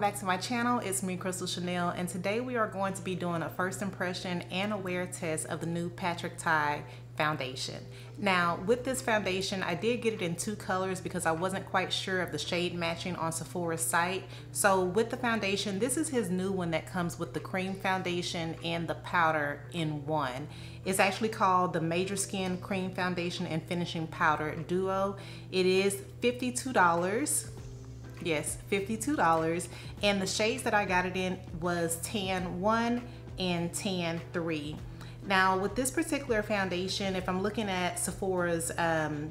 welcome back to my channel. It's me, Crystal Chanel, and today we are going to be doing a first impression and a wear test of the new Patrick Ta foundation. Now, with this foundation, I did get it in two colors because I wasn't quite sure of the shade matching on Sephora's site. So with the foundation, this is his new one that comes with the cream foundation and the powder in one. It's actually called the Major Skin Cream Foundation and Finishing Powder Duo. It is $52 Yes, $52. And the shades that I got it in was tan 1 and tan 3. Now with this particular foundation, if I'm looking at Sephora's um,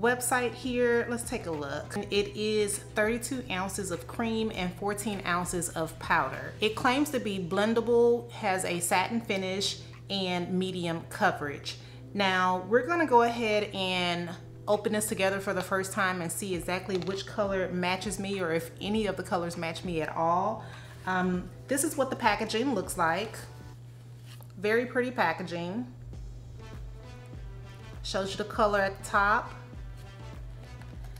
website here, let's take a look. It is 32 ounces of cream and 14 ounces of powder. It claims to be blendable, has a satin finish, and medium coverage. Now we're gonna go ahead and open this together for the first time and see exactly which color matches me or if any of the colors match me at all. Um, this is what the packaging looks like. Very pretty packaging. Shows you the color at the top.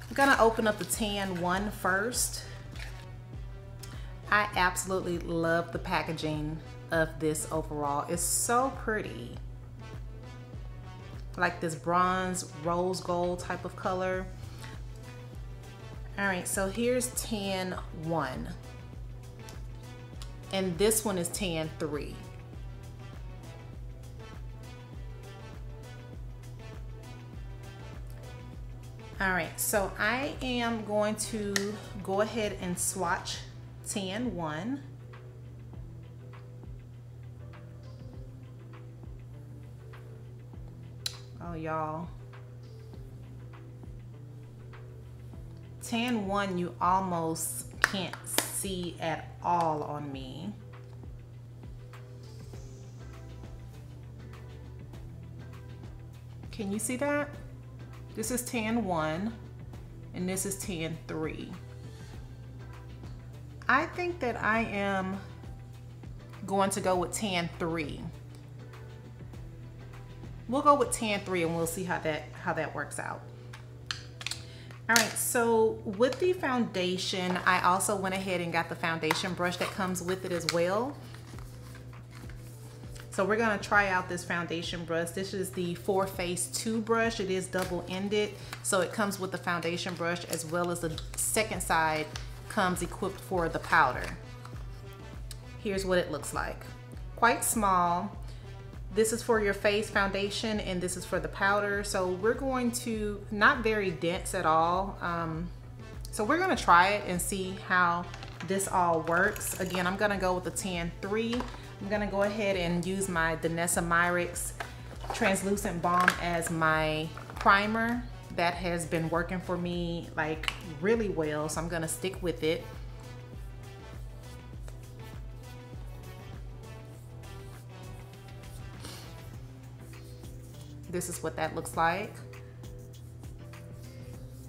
I'm gonna open up the tan one first. I absolutely love the packaging of this overall. It's so pretty like this bronze rose gold type of color. All right, so here's tan one. And this one is tan three. All right, so I am going to go ahead and swatch tan one. Oh, y'all. Tan 1 you almost can't see at all on me. Can you see that? This is tan 1 and this is tan 3. I think that I am going to go with tan 3 we'll go with tan 3 and we'll see how that how that works out. All right, so with the foundation, I also went ahead and got the foundation brush that comes with it as well. So we're gonna try out this foundation brush. This is the Four Face 2 brush. It is double-ended, so it comes with the foundation brush as well as the second side comes equipped for the powder. Here's what it looks like. Quite small. This is for your face foundation and this is for the powder. So we're going to, not very dense at all. Um, so we're gonna try it and see how this all works. Again, I'm gonna go with the tan 3. I'm gonna go ahead and use my Danessa Myricks translucent balm as my primer that has been working for me like really well so I'm gonna stick with it this is what that looks like.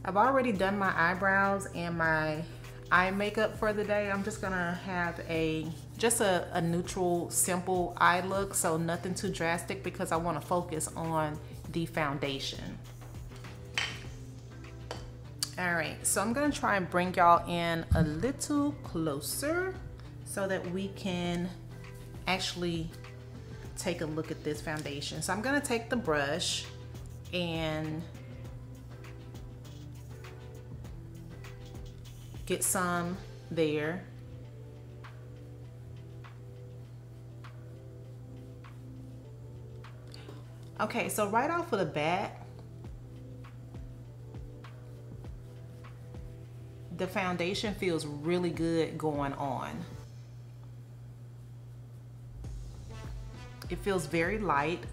I've already done my eyebrows and my eye makeup for the day. I'm just gonna have a just a, a neutral, simple eye look, so nothing too drastic because I wanna focus on the foundation. All right, so I'm gonna try and bring y'all in a little closer so that we can actually take a look at this foundation. So I'm gonna take the brush and get some there. Okay, so right off of the bat, the foundation feels really good going on. It feels very light.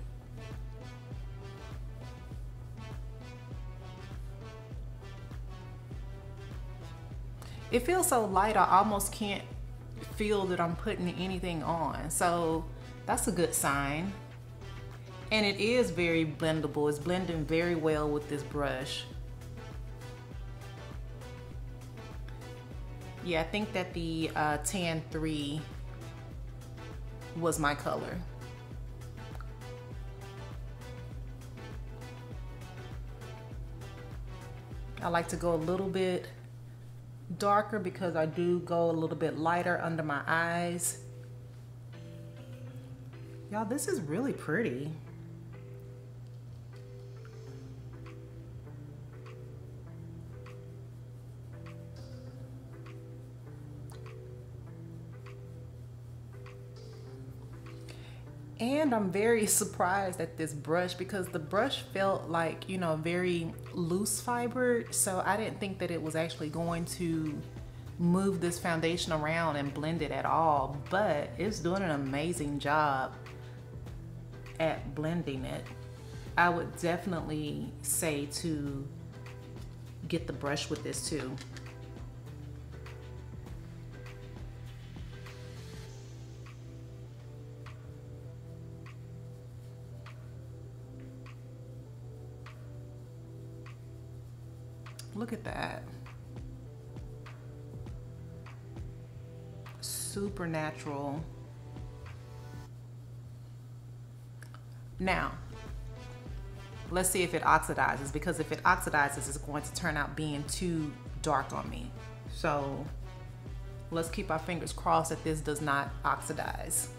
It feels so light, I almost can't feel that I'm putting anything on. So that's a good sign. And it is very blendable. It's blending very well with this brush. Yeah, I think that the uh, Tan 3 was my color. I like to go a little bit darker because I do go a little bit lighter under my eyes. Y'all, this is really pretty. And I'm very surprised at this brush because the brush felt like, you know, very loose fibered. So I didn't think that it was actually going to move this foundation around and blend it at all. But it's doing an amazing job at blending it. I would definitely say to get the brush with this too. Look at that. Supernatural. Now, let's see if it oxidizes because if it oxidizes, it's going to turn out being too dark on me. So let's keep our fingers crossed that this does not oxidize.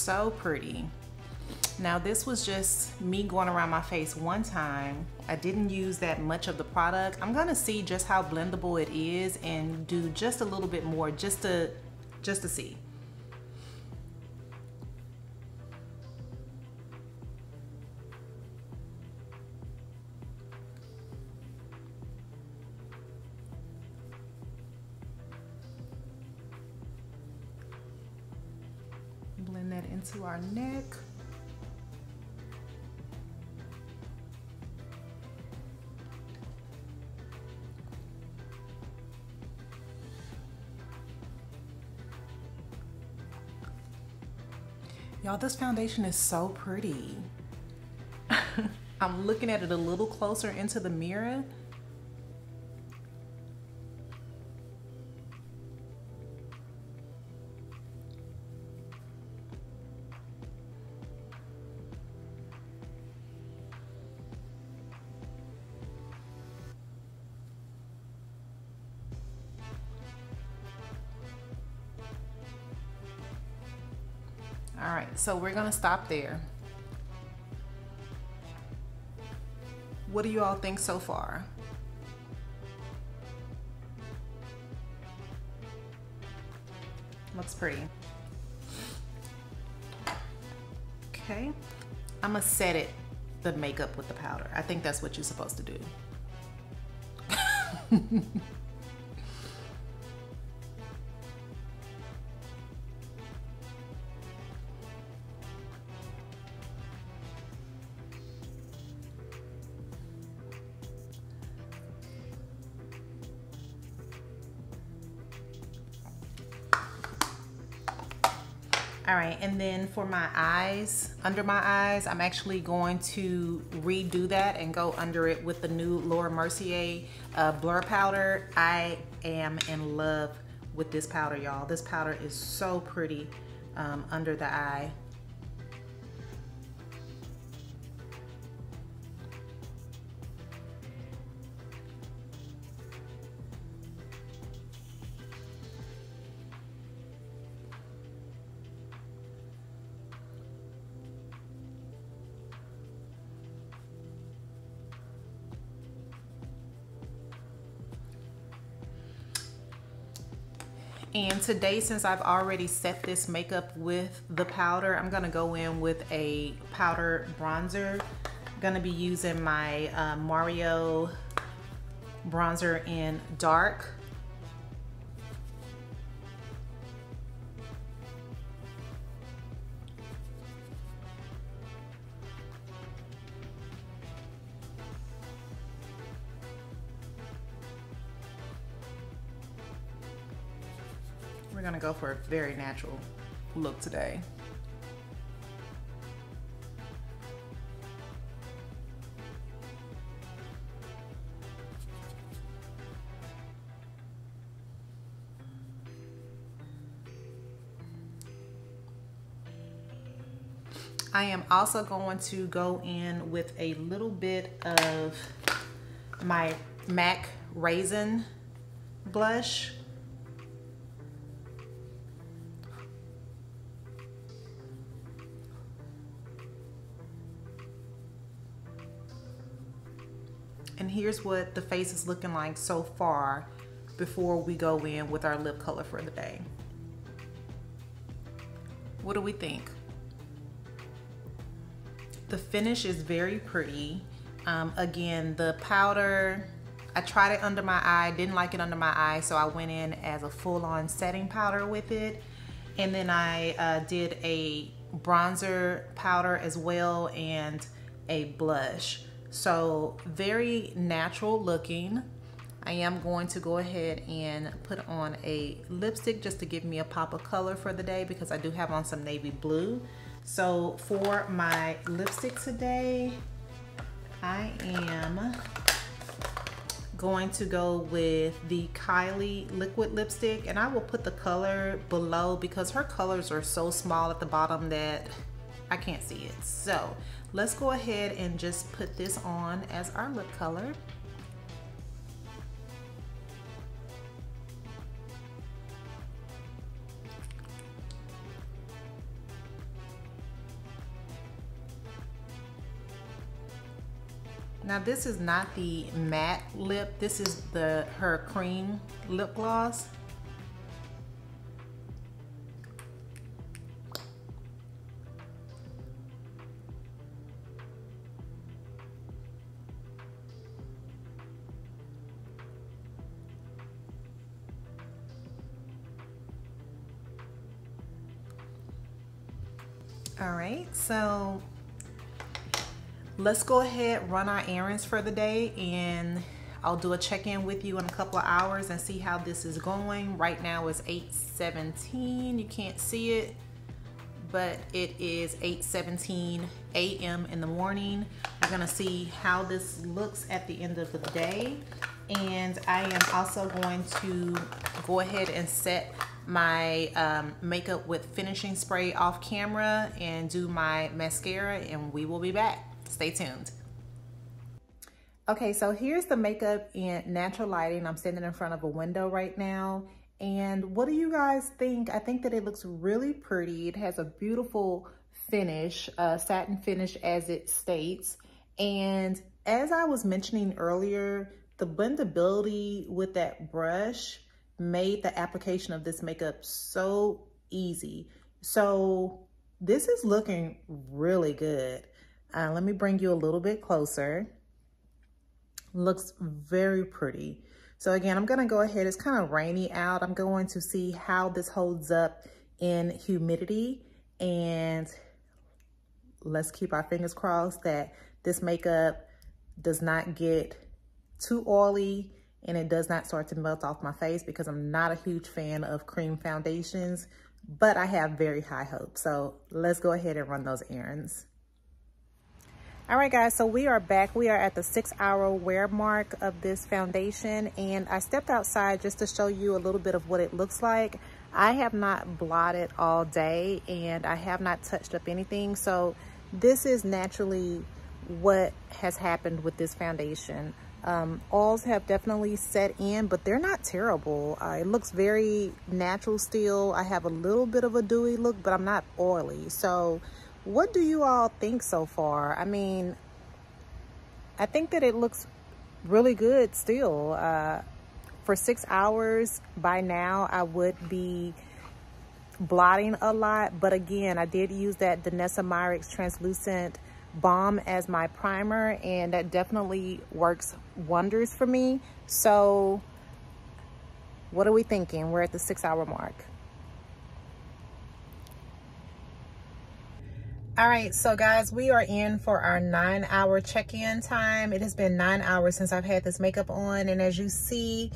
So pretty. Now this was just me going around my face one time. I didn't use that much of the product. I'm gonna see just how blendable it is and do just a little bit more just to, just to see. Our neck. Y'all, this foundation is so pretty. I'm looking at it a little closer into the mirror so we're gonna stop there. What do you all think so far? Looks pretty. Okay, I'm gonna set it, the makeup with the powder. I think that's what you're supposed to do. and then for my eyes, under my eyes, I'm actually going to redo that and go under it with the new Laura Mercier uh, blur powder. I am in love with this powder, y'all. This powder is so pretty um, under the eye. And today, since I've already set this makeup with the powder, I'm gonna go in with a powder bronzer. I'm gonna be using my uh, Mario bronzer in dark. We're gonna go for a very natural look today. I am also going to go in with a little bit of my MAC Raisin blush here's what the face is looking like so far before we go in with our lip color for the day. What do we think? The finish is very pretty. Um, again, the powder, I tried it under my eye, didn't like it under my eye, so I went in as a full-on setting powder with it. And then I uh, did a bronzer powder as well and a blush. So very natural looking. I am going to go ahead and put on a lipstick just to give me a pop of color for the day because I do have on some navy blue. So for my lipstick today, I am going to go with the Kylie liquid lipstick and I will put the color below because her colors are so small at the bottom that I can't see it. So let's go ahead and just put this on as our lip color. Now this is not the matte lip. This is the her cream lip gloss. All right, so let's go ahead run our errands for the day and I'll do a check-in with you in a couple of hours and see how this is going. Right now it's 8.17. You can't see it, but it is 8.17 a.m. in the morning. We're gonna see how this looks at the end of the day. And I am also going to go ahead and set my um, makeup with finishing spray off camera and do my mascara and we will be back. Stay tuned. Okay, so here's the makeup in natural lighting. I'm standing in front of a window right now. And what do you guys think? I think that it looks really pretty. It has a beautiful finish, uh, satin finish as it states. And as I was mentioning earlier, the blendability with that brush made the application of this makeup so easy. So this is looking really good. Uh, let me bring you a little bit closer. Looks very pretty. So again, I'm gonna go ahead, it's kind of rainy out. I'm going to see how this holds up in humidity and let's keep our fingers crossed that this makeup does not get too oily and it does not start to melt off my face because I'm not a huge fan of cream foundations, but I have very high hopes. So let's go ahead and run those errands. All right, guys, so we are back. We are at the six hour wear mark of this foundation, and I stepped outside just to show you a little bit of what it looks like. I have not blotted all day, and I have not touched up anything, so this is naturally what has happened with this foundation. Um, oils have definitely set in, but they're not terrible. Uh, it looks very natural still. I have a little bit of a dewy look, but I'm not oily. So what do you all think so far? I mean, I think that it looks really good still. Uh, for six hours by now, I would be blotting a lot. But again, I did use that Danessa Myricks Translucent Balm as my primer and that definitely works wonders for me. So what are we thinking? We're at the six hour mark. All right, so guys, we are in for our nine hour check-in time. It has been nine hours since I've had this makeup on. And as you see,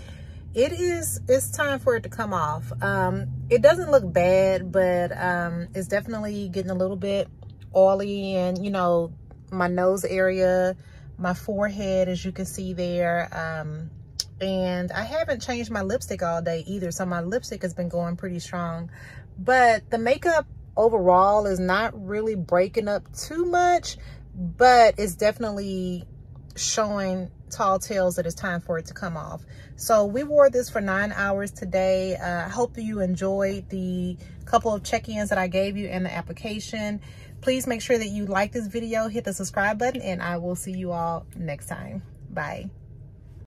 it is, it's time for it to come off. Um, it doesn't look bad, but um, it's definitely getting a little bit oily and, you know, my nose area, my forehead, as you can see there. Um, and I haven't changed my lipstick all day either. So my lipstick has been going pretty strong. But the makeup overall is not really breaking up too much, but it's definitely showing tall tales that it's time for it to come off. So we wore this for nine hours today. I uh, hope you enjoyed the couple of check-ins that I gave you in the application. Please make sure that you like this video, hit the subscribe button, and I will see you all next time. Bye.